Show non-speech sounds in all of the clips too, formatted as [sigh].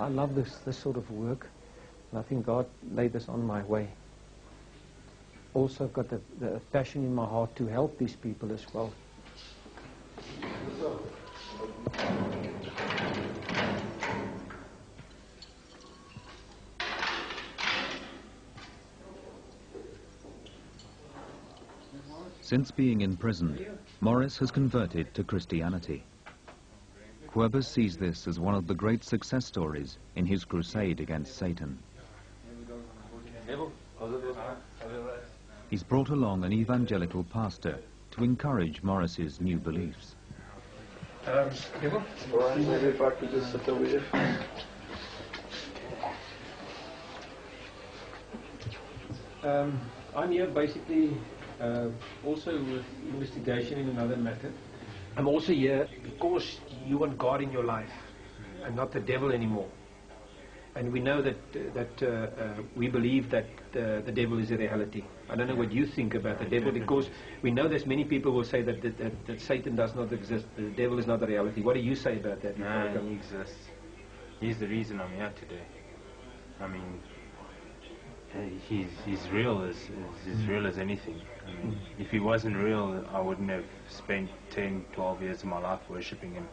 I love this, this sort of work. And I think God laid this on my way. Also, I've got the, the passion in my heart to help these people as well. Since being in prison, Morris has converted to Christianity. Kobus sees this as one of the great success stories in his crusade against Satan. He's brought along an evangelical pastor to encourage Morris's new beliefs. Um, I'm here basically uh, also with investigation in another matter. I'm also here because you want God in your life and not the devil anymore. And we know that uh, that uh, uh, we believe that uh, the devil is a reality. I don't know what you think about the devil because we know there's many people will say that that, that that Satan does not exist. The devil is not a reality. What do you say about that? No, he exists. He's the reason I'm here today. I mean, uh, he's he's real as as, as real as anything. If he wasn't real, I wouldn't have spent 10, 12 years of my life worshiping him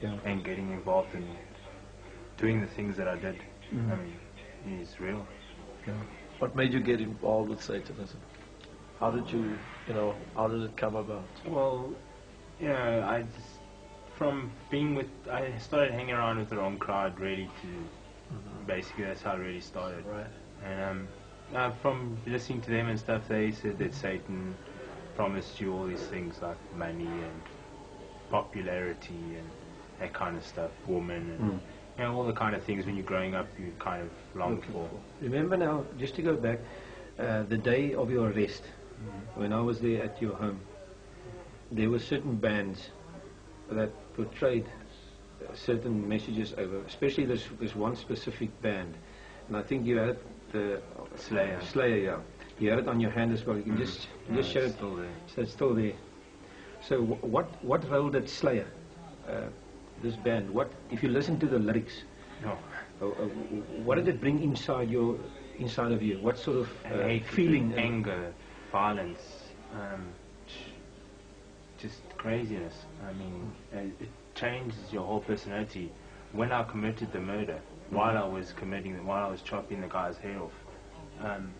Yeah. and getting involved in doing the things that I did. I mean, he's real. What made you get involved with Satanism? How did you, you know, how did it come about? Well, you know, I just, from being with, I started hanging around with the wrong crowd really to, basically that's how it really started. Right. And um, uh, from listening to them and stuff, they said that Satan promised you all these things like money and popularity and that kind of stuff, woman and you know all the kind of things when you're growing up you kind of long Looking for. Remember now, just to go back, uh, the day of your arrest, when I was there at your home, there were certain bands that portrayed certain messages over, especially this, this one specific band. And I think you had the Slayer. Slayer, yeah. You have it on your hand as well. You can just, you just show it. still there. So it's still there. So wh- what, what role did Slayer, uh, this band, what, if you listen to the lyrics, No. uh, uh, what did it bring inside your, inside of you? What sort of uh, hate, feeling? anger, violence, um, just craziness. I mean, uh, it changes your whole personality. When I committed the murder, while I was committing, while I was chopping the guy's head off, um,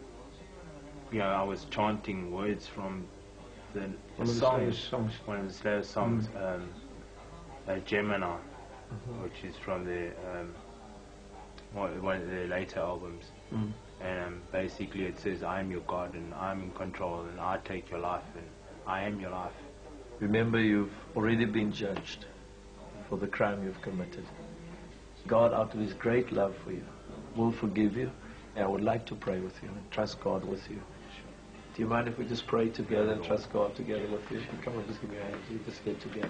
you know, I was chanting words from the, the One of the songs, songs. one of the Slayer songs, um, uh, Gemini, which is from the um, one, one of their later albums. Mm. And um, basically it says, I am your God and I'm in control and I take your life and I am your life. Remember, you've already been judged for the crime you've committed. God, out of His great love for you, will forgive you, and I would like to pray with you and trust God with you. Do you mind if we just pray together and trust God together with you? Come on, just give me your hand. We just get together.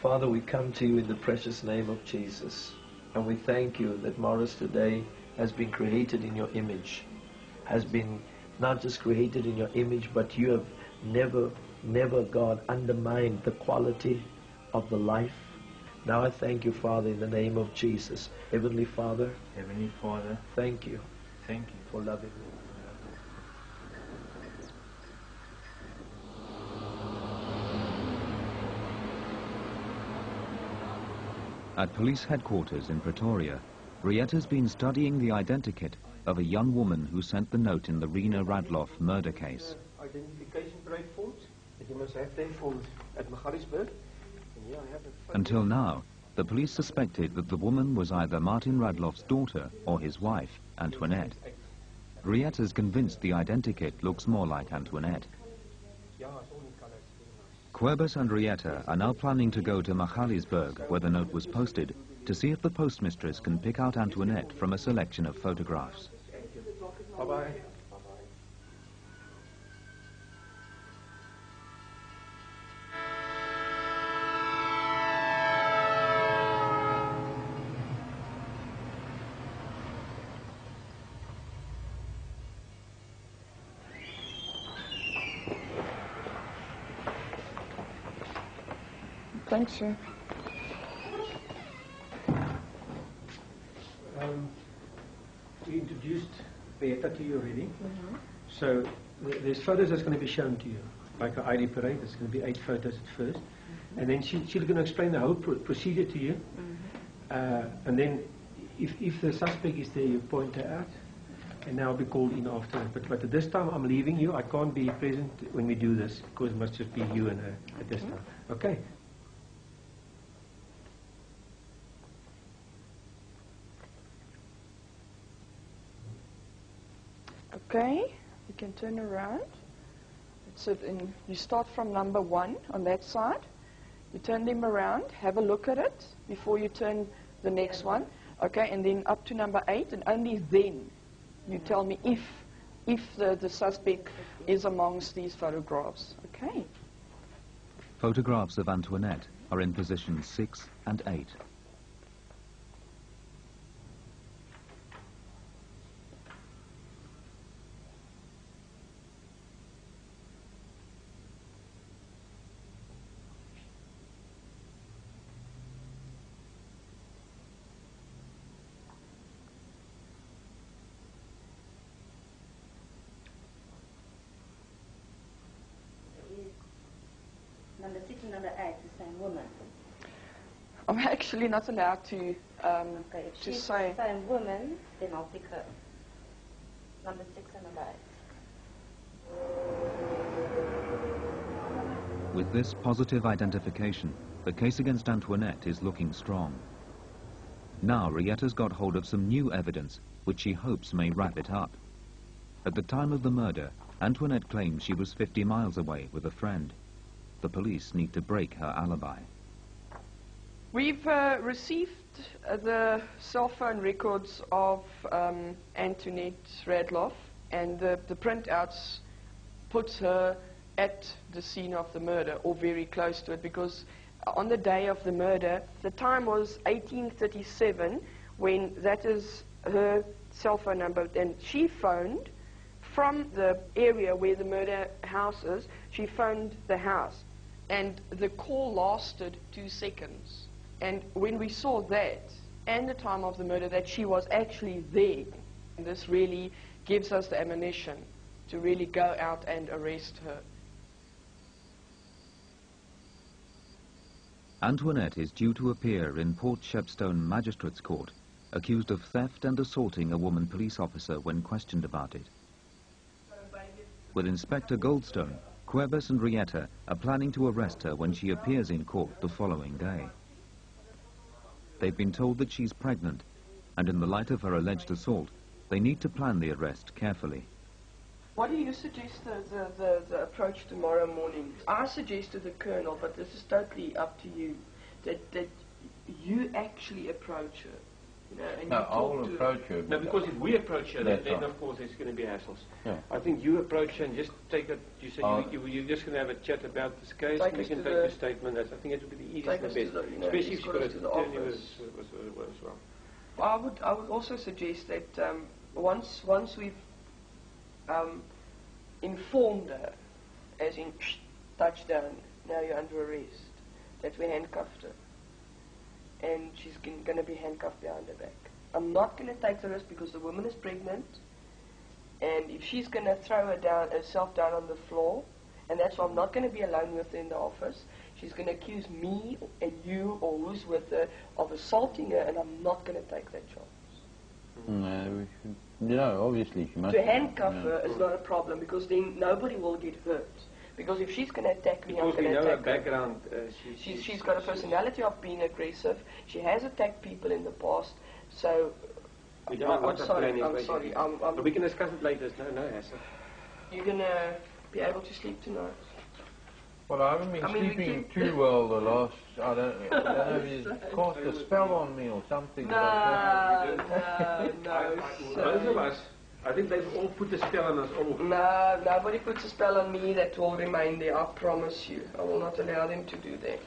Father, we come to you in the precious name of Jesus, and we thank you that Morris today has been created in your image, has been not just created in your image, but you have never, never, God, undermined the quality of the life. Now I thank you, Father, in the name of Jesus. Heavenly Father, Heavenly Father, thank you thank you. for loving me. At police headquarters in Pretoria, Rietta's been studying the identikit of a young woman who sent the note in the Rena Radloff murder case. Identification plate forms that you must have them for at Magaliesburg. Until now, the police suspected that the woman was either Martin Radloff's daughter or his wife, Antoinette. Rietta's convinced the identikit looks more like Antoinette. Kobus and Rietta are now planning to go to Magaliesburg, where the note was posted, to see if the postmistress can pick out Antoinette from a selection of photographs. Bye-bye. sequentie. Um, we introduced Beata to you already. Mm -hmm. So th there's photos that's going to be shown to you, like an ID parade. There's going to be eight photos at 1st mm -hmm. And then she, she's going to explain the whole pr procedure to you. Mm -hmm. uh, and then if, if the suspect is there, you point her out. And now I'll be called in after. But, but at this time, I'm leaving you. I can't be present when we do this because it must just be you and her at this mm-hmm. time. Okay. Okay, you can turn around. So in, you start from number one on that side. You turn them around, have a look at it before you turn the next one. Okay, and then up to number eight, and only then you tell me if if the, the suspect is amongst these photographs. Okay. Photographs of Antoinette are in positions 6 and 8. Number six and number eight, the same woman. I'm actually not allowed to um, Okay, if to she's say. the same woman, then I'll pick her. Number six and number eight. With this positive identification, the case against Antoinette is looking strong. Now Rietta's got hold of some new evidence, which she hopes may wrap it up. At the time of the murder, Antoinette claims she was 50 miles away with a friend. The police need to break her alibi. We've uh, received uh, the cell phone records of um, Antoinette Radloff, and the, the printouts puts her at the scene of the murder, or very close to it, because on the day of the murder, the time was 1837, when that is her cell phone number, and she phoned from the area where the murder house is, she phoned the house. And the call lasted two seconds. And when we saw that, and the time of the murder, that she was actually there, this really gives us the ammunition to really go out and arrest her. Antoinette is due to appear in Port Shepstone Magistrates Court, accused of theft and assaulting a woman police officer when questioned about it. With Inspector Goldstone, Kobus and Rietta are planning to arrest her when she appears in court the following day. They've been told that she's pregnant, and in the light of her alleged assault, they need to plan the arrest carefully. What do you suggest the, the, the, the approach tomorrow morning? I suggested the colonel, but this is totally up to you. That, that you actually approach her. You know, and No, you I will to approach her. No, because if we approach her, then, then of course there's going to be hassles. Yeah. I think you approach her and just take it. You said I'll- you, you, you're just going to have a chat about this case. Take you can take the- the statement. That's, I think it would be the easiest Take and the to best. the- you know, Especially if got you've us got to a the attorney was, office. was, was, was as well. I would, I would also suggest that um, once, once we've um, informed her, as in touchdown, now you're under arrest, that we handcuffed her, and she's going to be handcuffed behind her back. I'm not going to take the risk because the woman is pregnant, and if she's going to throw her down, herself down on the floor, and that's why I'm not going to be alone with her in the office. She's going to accuse me and you or who's with her of assaulting her, and I'm not going to take that chance. No, we should, you obviously she must. To handcuff know. her is not a problem because then nobody will get hurt. Because if she's going to attack me, Because I'm going to know her attack her. background. Uh, she, She's, she's got a personality of being aggressive. She has attacked people in the past. So We don't I'm what her sorry. I'm sorry, I'm- I'm- but we can discuss it later. No, no hassle. you're going to be able to sleep tonight. Well, I haven't been I mean, sleeping keep- too well the last. I don't, I don't [laughs] know if he's cast a spell on me or something. No, but, uh, no, no. Both of so- us, I think they've all put a spell on us all. No, nobody puts a spell on me that will remain there. I promise you. I will not allow them to do that.